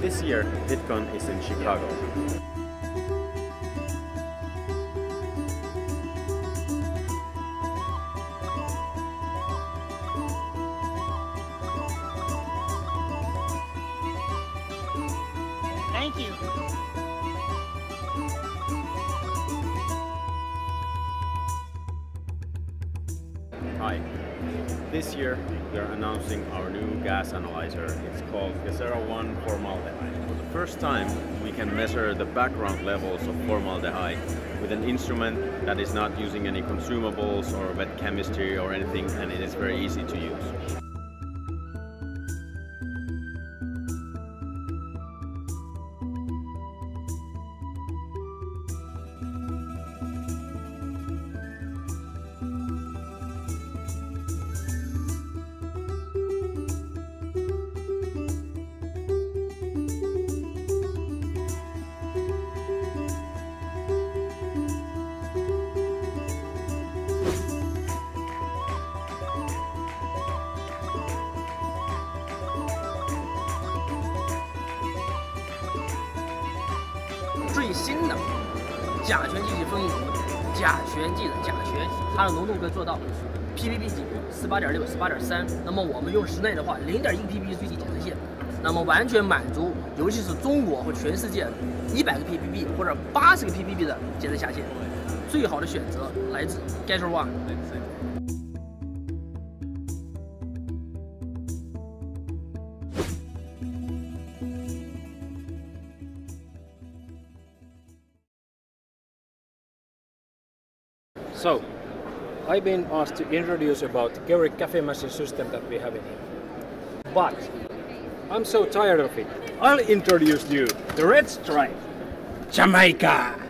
this year Pittcon is in Chicago. Thank you. Hi. This year we are announcing our new gas analyzer. It's called Gasera 1 Formaldehyde. For the first time we can measure the background levels of formaldehyde with an instrument that is not using any consumables or wet chemistry or anything and it is very easy to use. “最新的甲醛基分析仪，甲醛剂的甲醛，它的浓度可以做到 ppb 级，别，十八点六、十八点三。那么我们用室内的话，零点一 ppb 最低检测线，那么完全满足，尤其是中国和全世界一百个 ppb 或者八十个 ppb 的检测下限。最好的选择来自 Gasser One。So, I've been asked to introduce about Keurig cafe machine system that we have in here. But I'm so tired of it. I'll introduce you the Red Stripe, Jamaica.